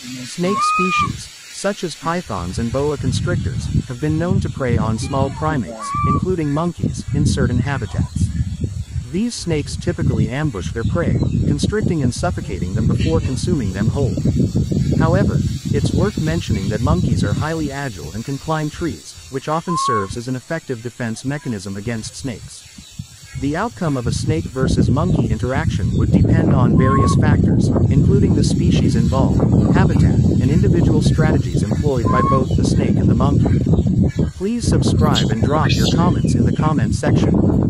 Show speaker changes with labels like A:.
A: Snake species, such as pythons and boa constrictors, have been known to prey on small primates, including monkeys, in certain habitats. These snakes typically ambush their prey, constricting and suffocating them before consuming them whole. However, it's worth mentioning that monkeys are highly agile and can climb trees, which often serves as an effective defense mechanism against snakes. The outcome of a snake versus monkey interaction would depend on various factors, including the species involved, habitat, and individual strategies employed by both the snake and the monkey. Please subscribe and drop your comments in the comment section.